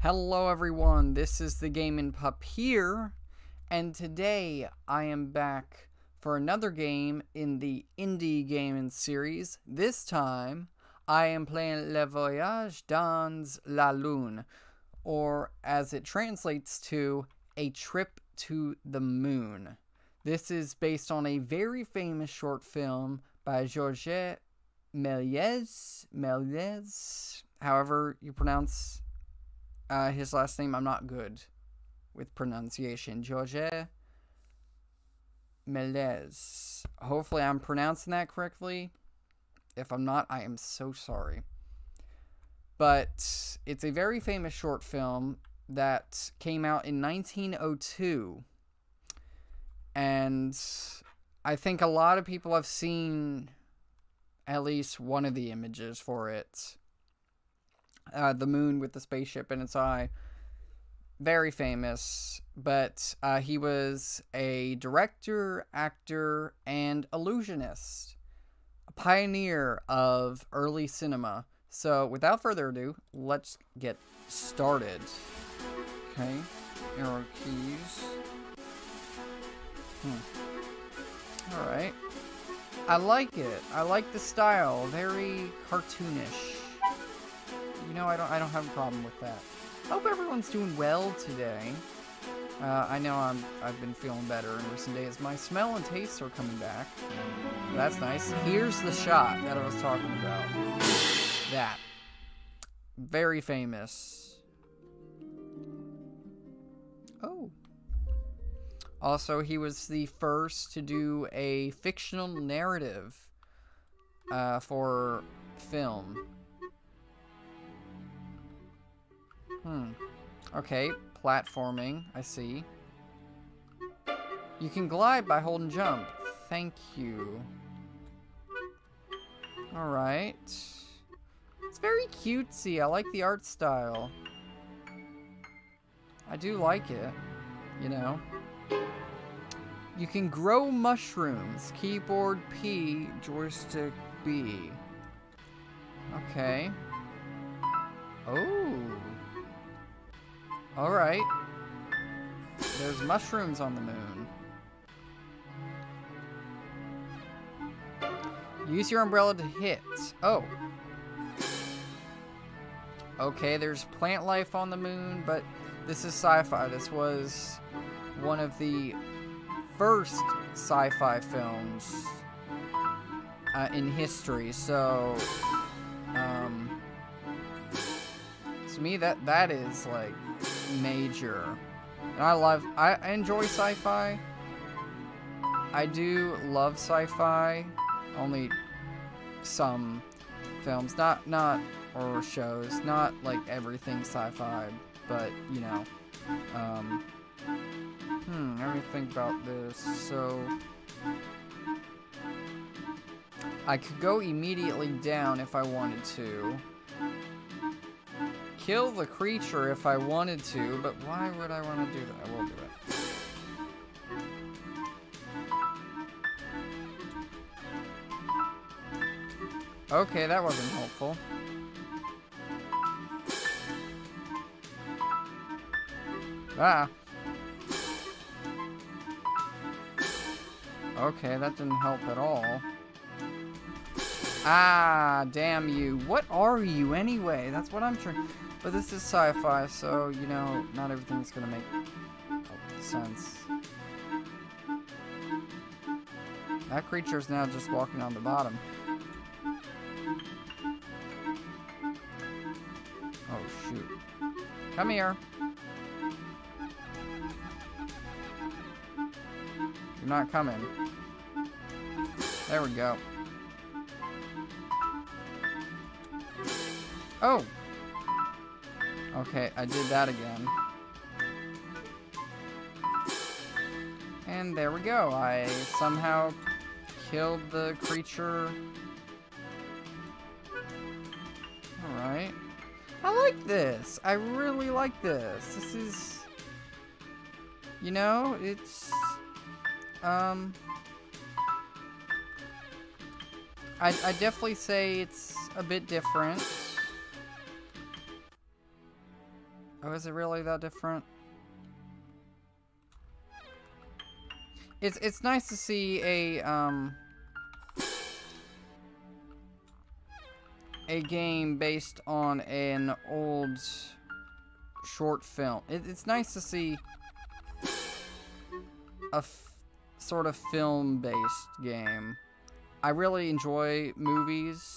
Hello everyone, this is the Gaming Pup here, and today I am back for another game in the indie gaming series. This time, I am playing Le Voyage dans la Lune, or as it translates to, A Trip to the Moon. This is based on a very famous short film by Georges Méliès, Méliès, however you pronounce uh, his last name. I'm not good with pronunciation. Georges Méliès. Hopefully I'm pronouncing that correctly. If I'm not, I am so sorry. But it's a very famous short film that came out in 1902. And I think a lot of people have seen at least one of the images for it. Uh, the moon with the spaceship in its eye. Very famous, but uh, he was a director, actor, and illusionist, a pioneer of early cinema. So, without further ado, let's get started. Okay, arrow keys. Hmm. Alright. I like it. I like the style. Very cartoonish. You know, I don't I don't have a problem with that. Hope everyone's doing well today. Uh, I know I'm I've been feeling better in recent days. My smell and taste are coming back. That's nice. Here's the shot that I was talking about. That. Very famous. Oh. Also, he was the first to do a fictional narrative uh, for film. Hmm. Okay, platforming, I see. You can glide by holding jump. Thank you. Alright. It's very cutesy. I like the art style. I do like it, you know. You can grow mushrooms. Keyboard P, joystick B. Okay. Oh. Alright. There's mushrooms on the moon. Use your umbrella to hit. Oh. Okay, there's plant life on the moon, but this is sci-fi. This was one of the first sci-fi films uh, in history, so um, to me that that is like major. And I love, I, enjoy sci-fi. I do love sci-fi, only some films, not not or shows, not like everything sci-fi, but you know. Um, Hmm, let me think about this. So, I could go immediately down if I wanted to. Kill the creature if I wanted to, but why would I want to do that? I will do it. Okay, that wasn't helpful. Ah. Okay, that didn't help at all. Ah, damn you. What are you anyway? That's what I'm trying... But this is sci-fi, so, you know, not everything's gonna make sense. That creature's now just walking on the bottom. Oh, shoot. Come here. You're not coming. There we go. Oh! Okay, I did that again. And there we go. I somehow killed the creature. Alright. I like this. I really like this. This is... You know, it's... Um... I, I definitely say it's a bit different. Oh, is it really that different? It's it's nice to see a um a game based on an old short film. It, it's nice to see a sort of film-based game. I really enjoy movies.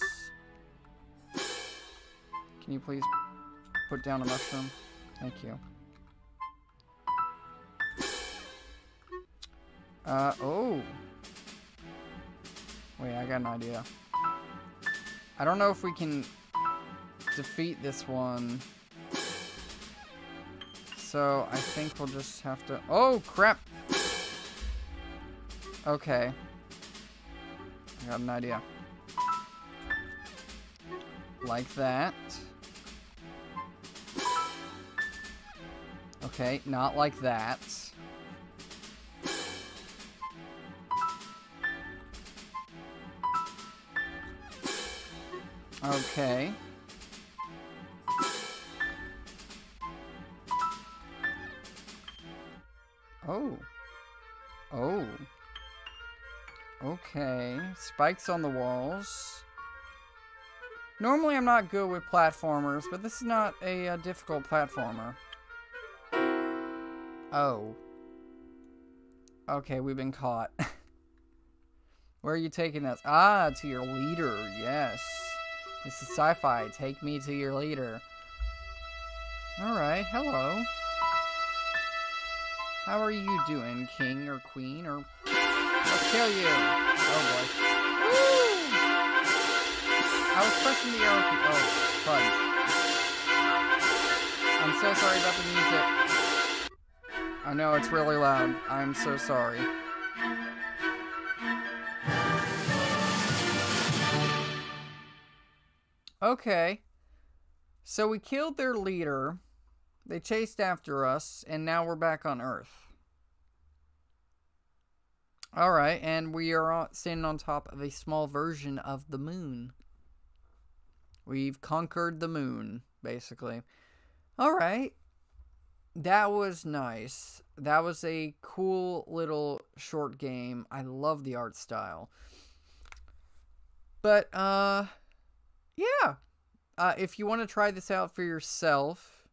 Can you please put down a mushroom? Thank you. Uh, oh. Wait, I got an idea. I don't know if we can defeat this one. So, I think we'll just have to... Oh, crap! Okay. I got an idea. Like that. Okay, not like that. Okay. Oh. Oh. Okay. Spikes on the walls. Normally I'm not good with platformers, but this is not a, a difficult platformer. Oh. Okay, we've been caught. Where are you taking us? Ah, to your leader, yes. This is sci-fi. Take me to your leader. Alright, hello. How are you doing, king or queen or... I'll kill you! Oh boy. Woo! I was pressing the arrow key. Oh, fudge. I'm so sorry about the music. I know, it's really loud. I'm so sorry. Okay. So we killed their leader. They chased after us, and now we're back on Earth. Alright, and we are standing on top of a small version of the moon. We've conquered the moon, basically. Alright. That was nice. That was a cool little short game. I love the art style. But, uh, yeah. Uh, if you want to try this out for yourself,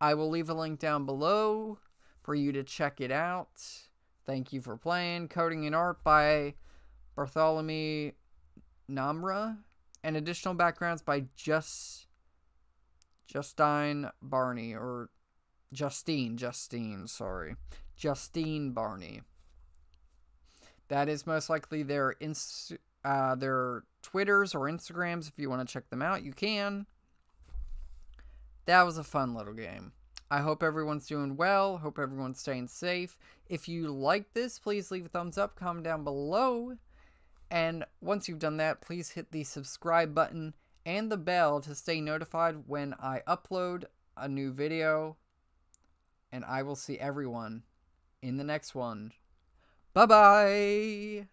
I will leave a link down below for you to check it out. Thank you for playing. Coding and Art by Bartholomew Namra. And additional backgrounds by Just Justine Barney or Justine, Justine, sorry. Justine Barney. That is most likely their ins uh, their Twitters or Instagrams. If you want to check them out, you can. That was a fun little game. I hope everyone's doing well. Hope everyone's staying safe. If you like this, please leave a thumbs up, comment down below. And once you've done that, please hit the subscribe button and the bell to stay notified when I upload a new video. And I will see everyone in the next one. Bye-bye!